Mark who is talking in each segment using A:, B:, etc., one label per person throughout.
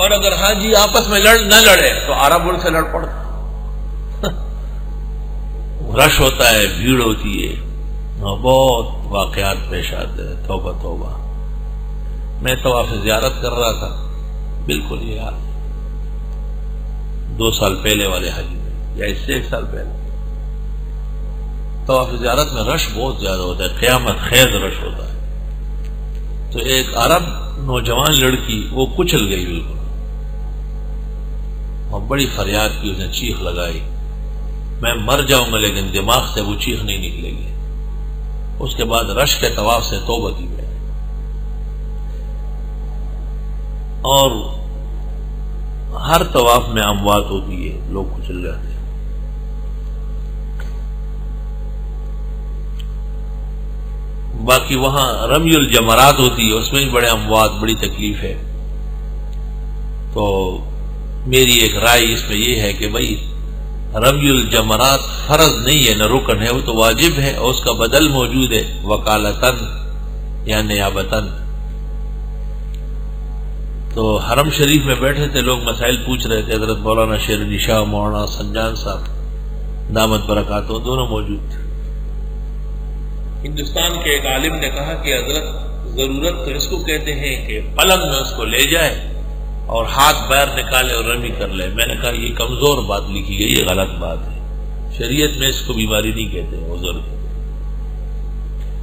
A: और अगर हाजी आपस में लड़ न लड़े तो अरब उनसे लड़ पड़ता। रश होता है भीड़ होती है। हाँ, बहुत वाकयात पेश आते हैं तोबा तोबा। मैं तो आपसे ज्यारत कर रहा था। बिल्कुल ये हाल दो साल पहले वाले हाजी में या इससे एक साल पहले। तवाफ जियारत में रश बहुत ज़्यादा होता है क्यामत खेज रश होता है। तो एक अरब नौजवान लड़की वो कुचल गई बिल्कुल। और बड़ी फरियाद की उसने चीख लगाई। मैं मर जाऊँगा, लेकिन दिमाग से वो चीख नहीं निकलेगी। उसके बाद रश के तवाफ से तोबा की गई। और हर तवाफ में अमवात होती है, लोग कुचल जाते हैं। बाकी वहाँ रमियुल जमरात होती है, उसमें भी बड़े अमवात, बड़ी तकलीफ़ है। तो मेरी एक राय इसमें यह है कि भाई रमियुल जमरात फ़र्ज़ नहीं है, न रुकन है, वो तो वाजिब है, और उसका बदल मौजूद है, वकालतन या नयाबतन तो हरम शरीफ में बैठे थे, लोग मसाइल पूछ रहे थे, हज़रत मौलाना शेर निशा मौलाना संजान साहब, दामद बरकत दोनों मौजूद थे। हिंदुस्तान के एक आलिम ने कहा कि हज़रत ज़रूरत तो इसको कहते हैं कि पलंग में उसको ले जाए और हाथ पैर निकाले और रमी कर ले। मैंने कहा, ये कमज़ोर बात लिखी गई, ये गलत बात है। शरीयत में इसको बीमारी नहीं कहते बुज़ुर्ग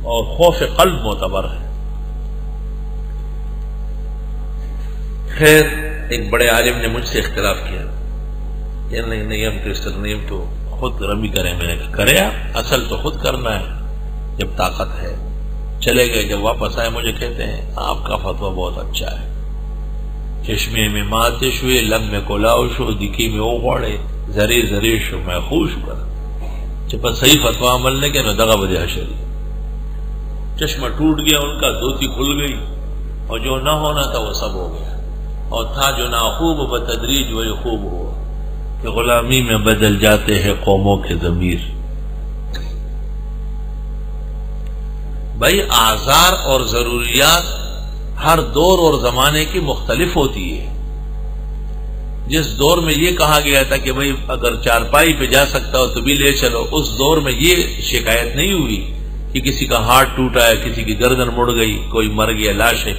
A: और खौफ कल्ब मोतबर है। खैर, एक बड़े आलिम ने मुझसे इख्तलाफ किया। ये नहीं नहीं, हम इस नहीं तो खुद रमी करें। मैंने कहा, करे आप? असल तो खुद करना है, जब ताकत है। चले गए, जब वापस आए, मुझे कहते हैं, आपका फतवा बहुत अच्छा है। चश्मे में मातिश हुए लब में कोलाउशो दिखी में ओ पड़े जरे जरे शो, मैं खुश कर। जब सही फतवा अमल ने क्या दगा बजे हशरी चश्मा टूट गया, उनका धोती खुल गई, और जो ना होना था, वो सब हो गया। और था जो ना खूब बतदरीज वही खूब हुआ। कि गुलामी में बदल जाते हैं कौमों के जमीर। भाई, आजार और जरूरियात हर दौर और जमाने की मुख्तलिफ़ होती है। जिस दौर में यह कहा गया था कि भाई, अगर चारपाई पे जा सकता हो तो भी ले चलो, उस दौर में ये शिकायत नहीं हुई कि किसी का हाथ टूटा है, किसी की गर्दन मुड़ गई, कोई मर गया, लाशें।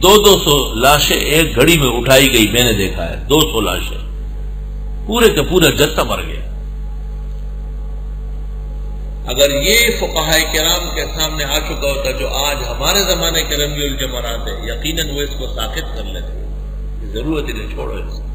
A: दो दो सौ लाशें एक घड़ी में उठाई गई, मैंने देखा है, दो सौ लाशें। पूरे का पूरा जत्ता मर गया। अगर ये फुकाहे कराम के सामने आ चुका होता जो आज हमारे जमाने के रंगी उलझे है यकीन वो इसको साकित कर लेते। ज़रूरत ही नहीं, छोड़ो इसको।